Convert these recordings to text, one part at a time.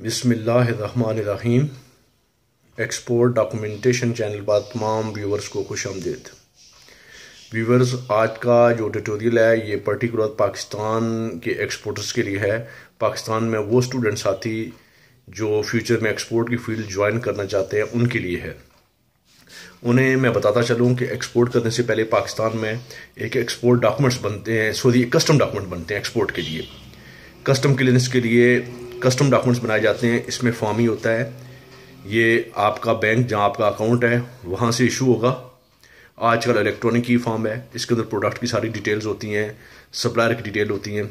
بسم اللہ الرحمن الرحیم۔ ایکسپورٹ ڈاکومنٹیشن چینل پر تمام ویورز کو خوش آمدید۔ ویورز آج کا جو ٹیٹوریل ہے، یہ پرٹیکولر پاکستان کے ایکسپورٹرز کے لیے ہے۔ پاکستان میں وہ سٹوڈنٹ ساتھی جو فیوچر میں ایکسپورٹ کی فیلڈ جوائن کرنا چاہتے ہیں، ان کے لیے ہے۔ انہیں میں بتاتا چلوں کہ ایکسپورٹ کرنے سے پہلے پاکستان میں ایک ایکسپورٹ ڈاکومنٹس بنتے ہیں، سوری کسٹم ڈاکومنٹ بنتے ہیں ایکسپورٹ کے لیے۔ کسٹم کلینس کے لیے کسٹم ڈاکومنٹس بنائے جاتے ہیں، اس میں فارم ہی ہوتا ہے۔ یہ آپ کا بینک جہاں آپ کا اکاؤنٹ ہے، وہاں سے ایشو ہوگا۔ آج کل الیکٹرانک ہی فارم ہے، اس کے اندر پروڈکٹ کی ساری ڈیٹیلز ہوتی ہیں سپلائر کی ڈیٹیل ہوتی ہیں۔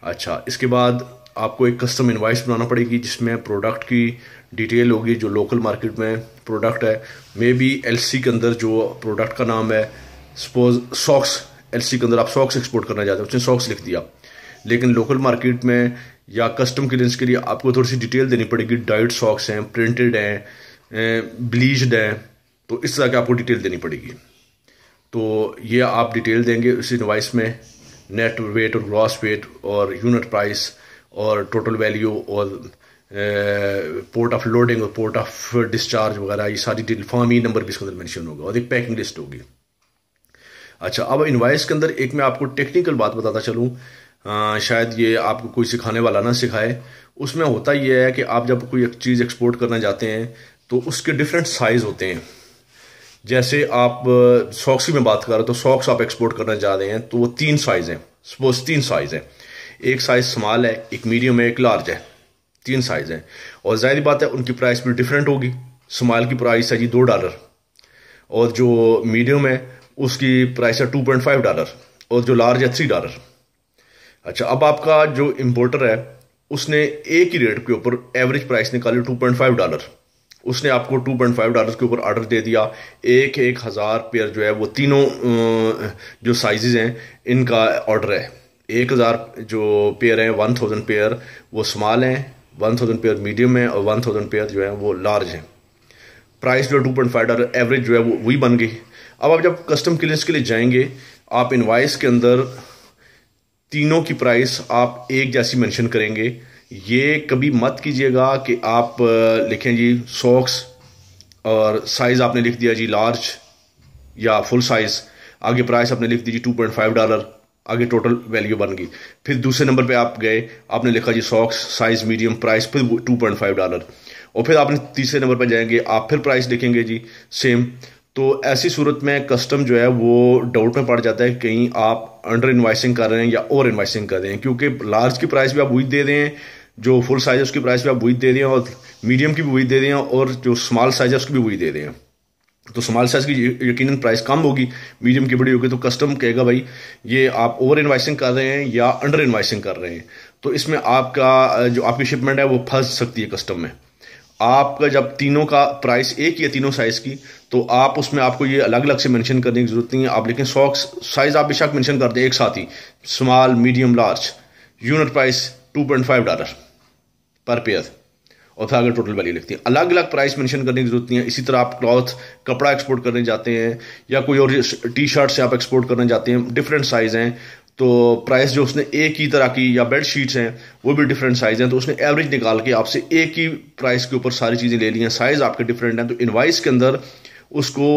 اچھا اس کے بعد آپ کو ایک کسٹم انوائس بنانا پڑے گی، جس میں پروڈکٹ کی ڈیٹیل ہوگی، جو لوکل مارکیٹ میں پروڈکٹ ہے۔ مے بی ایل سی کے اندر جو پروڈکٹ کا نام ہے سپوز ساکس ایل سی کے اندر آپ ساکس ایکسپورٹ کرنا چاہتے ہیں، اس نے ساکس لکھ دیا۔ لیکن لوکل مارکیٹ میں یا کسٹم کلینس کے لیے آپ کو تھوڑی سی ڈیٹیل دینی پڑے گی۔ ڈائٹ ساکس ہیں پرنٹڈ ہیں بلیچڈ ہیں۔ تو اس طرح کی آپ کو ڈیٹیل دینی پڑے گی۔ تو یہ آپ ڈیٹیل دیں گے اسی انوائس میں۔ نیٹ ویٹ اور گراس ویٹ اور یونٹ پرائس اور ٹوٹل ویلیو اور پورٹ آف لوڈنگ اور پورٹ آف ڈسچارج وغیرہ، یہ ساری ڈیٹیل فارمی نمبر بھی اس کے اندر مینشن ہوگا اور ایک پیکنگ لسٹ ہوگی۔ اچھا اب انوائس کے اندر ایک میں آپ کو ٹیکنیکل بات بتاتا چلوں۔ شاید یہ آپ کو کوئی سکھانے والا نہ سکھائے۔ اس میں ہوتا یہ ہے کہ آپ جب کوئی ایک چیز ایکسپورٹ کرنا چاہتے ہیں، تو اس کے ڈفرینٹ سائز ہوتے ہیں۔ جیسے آپ ساکس کی میں بات کر رہے تو ساکس آپ ایکسپورٹ کرنا چاہ رہے ہیں، تو وہ تین سائز ہیں۔ سپوز تین سائز ہیں۔ ایک سائز سمال ہے، ایک میڈیم ہے، ایک لارج ہے۔ تین سائز ہیں۔ اور ظاہری بات ہے، ان کی پرائس بھی ڈفرینٹ ہوگی۔ سمال کی پرائس ہے جی دو ڈالر اور جو میڈیم ہے، اس کی پرائس ہے ٹو پوائنٹ فائیو ڈالر اور جو لارج ہے تھری ڈالر اچھا اب آپ کا جو امپورٹر ہے، اس نے ایک ہی ریٹ کے اوپر ایوریج پرائس نکالی ٹو پوائنٹ فائیو ڈالر اس نے آپ کو ٹو پوائنٹ فائیو ڈالر کے اوپر آرڈر دے دیا۔ ایک ایک ہزار پیئر جو ہے، وہ تینوں جو سائزز ہیں، ان کا آرڈر ہے۔ ایک ہزار جو پیئر ہیں ون تھاؤزنڈ پیئر وہ اسمال ہیں ون تھاؤزنڈ پیئر میڈیم ہے اور ون تھاؤزنڈ پیئر جو ہیں، وہ لارج ہیں۔ پرائس جو ہے two point five dollar average جو ہے، وہ وہی بن گئی۔ اب آپ جب کسٹم کلینس کے لیے جائیں گے، آپ انوائس کے اندر تینوں کی پرائس آپ ایک جیسی مینشن کریں گے۔ یہ کبھی مت کیجیے گا کہ آپ لکھیں جی سوکس اور سائز آپ نے لکھ دیا جی لارج یا فل سائز آگے پرائس آپ نے لکھ دی جی ٹو پوائنٹ فائیو ڈالر آگے ٹوٹل ویلیو بن گئی۔ پھر دوسرے نمبر پہ آپ گئے، آپ نے لکھا جی ساکس سائز میڈیم پرائس پھر ٹو پوائنٹ فائیو ڈالر اور پھر آپ نے تیسرے نمبر پہ جائیں گے، آپ پھر پرائس لکھیں گے جی سیم تو ایسی صورت میں کسٹم جو ہے وہ ڈاؤٹ میں پڑ جاتا ہے کہیں آپ انڈر انوائسنگ کر رہے ہیں یا اوور انوائسنگ کر رہے ہیں، کیونکہ لارج کی پرائس بھی آپ وہی دے رہے ہیں، جو فل سائز ہے اس کی پرائس بھی آپ وہی دے رہے ہیں اور میڈیم کی بھی وہی دے رہے ہیں اور جو اسمال سائز ہے اس کی بھی وہی دے رہے ہیں۔ تو اسمال سائز کی یقیناً پرائس کم ہوگی میڈیم کی بڑی ہوگی، تو کسٹم کہے گا بھائی یہ آپ اوور انوائسنگ کر رہے ہیں یا انڈر انوائسنگ کر رہے ہیں۔ تو اس میں آپ کا جو آپ کی شپمنٹ ہے وہ پھنس سکتی ہے کسٹم میں۔ آپ کا جب تینوں کا پرائس ایک یا تینوں سائز کی، تو آپ اس میں آپ کو یہ الگ الگ سے منشن کرنے کی ضرورت نہیں ہے۔ آپ لیکن ساکس سائز آپ بے شک منشن کر دیں ایک ساتھ ہی۔ Small medium large unit price two point five dollar per pair اور پھر اگر ٹوٹل ویلیو لکھتی ہیں۔ الگ الگ پرائس منشن کرنے کی ضرورت نہیں ہے۔ اسی طرح آپ کلاتھ کپڑا ایکسپورٹ کرنے جاتے ہیں یا کوئی اور ٹی شرٹ سے آپ ایکسپورٹ کرنے جاتے ہیں۔ ڈفرینٹ سائز ہیں۔ تو پرائس جو اس نے ایک ہی طرح کی یا بیڈ شیٹس ہیں، وہ بھی ڈفرینٹ سائز ہیں، تو اس نے ایوریج نکال کے آپ سے ایک ہی پرائس کے اوپر ساری چیزیں لے لی ہیں۔ سائز آپ کے ڈفرینٹ ہیں، تو انوائس کے اندر اس کو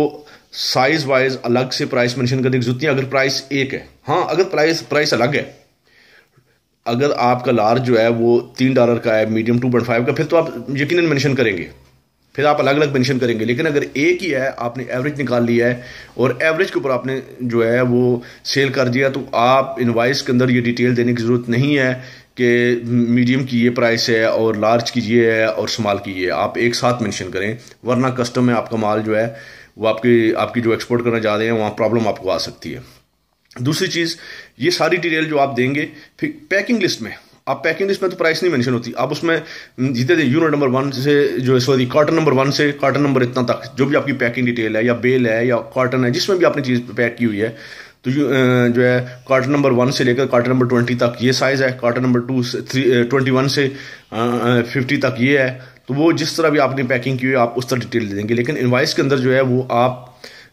سائز وائز الگ سے پرائس مینشن کرنے کی ضرورت نہیں اگر پرائس ایک ہے۔ ہاں اگر پرائس پرائس الگ ہے، اگر آپ کا لارج جو ہے وہ تین ڈالر کا ہے میڈیم ٹو پوائنٹ فائیو کا، پھر تو آپ یقیناً مینشن کریں گے۔ پھر آپ الگ الگ مینشن کریں گے، لیکن اگر ایک ہی ہے، آپ نے ایوریج نکال لیا ہے اور ایوریج کے اوپر آپ نے جو ہے وہ سیل کر دیا، تو آپ انوائس کے اندر یہ ڈیٹیل دینے کی ضرورت نہیں ہے کہ میڈیم کی یہ پرائس ہے اور لارج کی یہ ہے اور اسمال کی یہ ہے۔ آپ ایک ساتھ مینشن کریں، ورنہ کسٹم میں آپ کا مال جو ہے وہ آپ کی آپ کی جو ایکسپورٹ کرنا چاہ رہے ہیں، وہاں پرابلم آپ کو آ سکتی ہے۔ دوسری چیز، یہ ساری ڈیٹیل جو آپ دیں گے، پھر پیکنگ لسٹ میں آپ پیکنگ لسٹ میں تو پرائس نہیں مینشن ہوتی. آپ اس میں جیتے تھے یونٹ نمبر ون سے جو سوری کارٹن نمبر ون سے کارٹن نمبر اتنا تک. جو بھی آپ کی پیکنگ ڈیٹیل ہے یا بیل ہے یا کارٹن ہے، جس میں بھی آپ نے چیز پیک کی ہوئی ہے، تو جو ہے کارٹن نمبر ون سے لے کر کارٹن نمبر ٹوئنٹی تک یہ سائز ہے. کارٹن نمبر ٹو سے تھری ٹوئنٹی ون سے ففٹی تک یہ ہے. تو وہ جس طرح بھی آپ نے پیکنگ کی ہوئی ہے، آپ اس طرح ڈیٹیل دے دیں گے. لیکن انوائس کے اندر جو ہے وہ آپ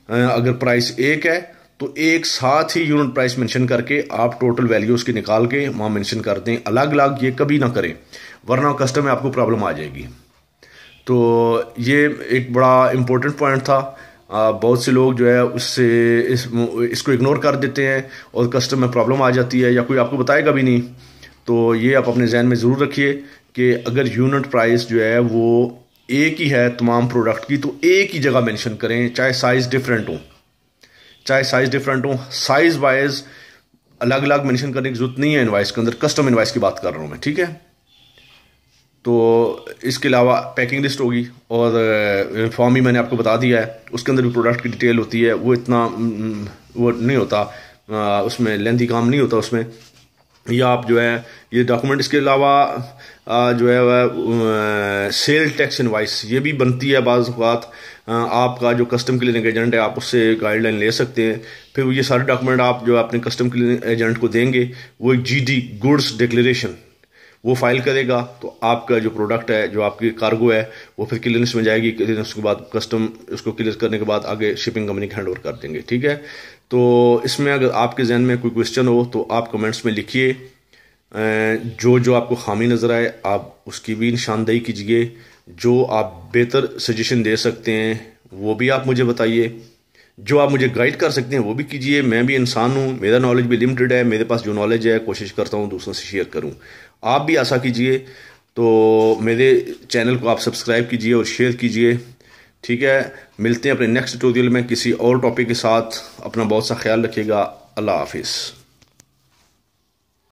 اگر پرائس ایک ہے تو ایک ساتھ ہی یونٹ پرائس منشن کر کے آپ ٹوٹل ویلیو اس کی نکال کے وہاں منشن کر دیں۔ الگ الگ یہ کبھی نہ کریں، ورنہ کسٹم میں آپ کو پرابلم آ جائے گی۔ تو یہ ایک بڑا امپورٹنٹ پوائنٹ تھا۔ بہت سے لوگ جو ہے اس سے اس اس کو اگنور کر دیتے ہیں اور کسٹم میں پرابلم آ جاتی ہے یا کوئی آپ کو بتائے گا بھی نہیں۔ تو یہ آپ اپنے ذہن میں ضرور رکھیے کہ اگر یونٹ پرائز جو ہے وہ ایک ہی ہے تمام پروڈکٹ کی، تو ایک ہی جگہ مینشن کریں، چاہے سائز ڈفرینٹ ہوں چاہے سائز ڈفرینٹ ہوں سائز وائز الگ الگ مینشن کرنے کی ضرورت نہیں ہے انوائس کے اندر کسٹم انوائس کی بات کر رہا ہوں میں، ٹھیک ہے؟ تو اس کے علاوہ پیکنگ لسٹ ہوگی اور فارم بھی میں نے آپ کو بتا دیا ہے۔ اس کے اندر بھی پروڈکٹ کی ڈیٹیل ہوتی ہے، وہ اتنا وہ نہیں ہوتا اس میں لیندی کام نہیں ہوتا اس میں۔ یا آپ جو ہے یہ ڈاکومنٹ اس کے علاوہ جو ہے سیل ٹیکس انوائس یہ بھی بنتی ہے بعض اوقات۔ آپ کا جو کسٹم کلینک ایجنٹ ہے، آپ اس سے گائیڈ لائن لے سکتے ہیں۔ پھر یہ سارے ڈاکومنٹ آپ جو اپنے کسٹم کلینک ایجنٹ کو دیں گے۔ وہ جی ڈی گڈس ڈکلیریشن وہ فائل کرے گا تو آپ کا جو پروڈکٹ ہے، جو آپ کی کارگو ہے، وہ پھر کلیئرنس میں جائے گی کلیئرنس کے بعد کسٹم اس کو کلیئر کرنے کے بعد آگے شپنگ کمپنی ہینڈ اوور کر دیں گے، ٹھیک ہے؟ تو اس میں اگر آپ کے ذہن میں کوئی کوشچن ہو تو آپ کمنٹس میں لکھیے۔ جو جو آپ کو خامی نظر آئے، آپ اس کی بھی نشاندہی کیجیے۔ جو آپ بہتر سجیشن دے سکتے ہیں، وہ بھی آپ مجھے بتائیے۔ جو آپ مجھے گائیڈ کر سکتے ہیں، وہ بھی کیجیے۔ میں بھی انسان ہوں، میرا نالج بھی لمیٹڈ ہے، میرے پاس جو نالج ہے، کوشش کرتا ہوں دوسروں سے شیئر کروں۔ آپ بھی ایسا کیجیے تو میرے چینل کو آپ سبسکرائب کیجیے اور شیئر کیجیے ٹھیک ہے؟ ملتے ہیں اپنے نیکسٹ ٹوٹوریل میں کسی اور ٹاپک کے ساتھ۔ اپنا بہت سا خیال رکھیے گا۔ اللہ حافظ۔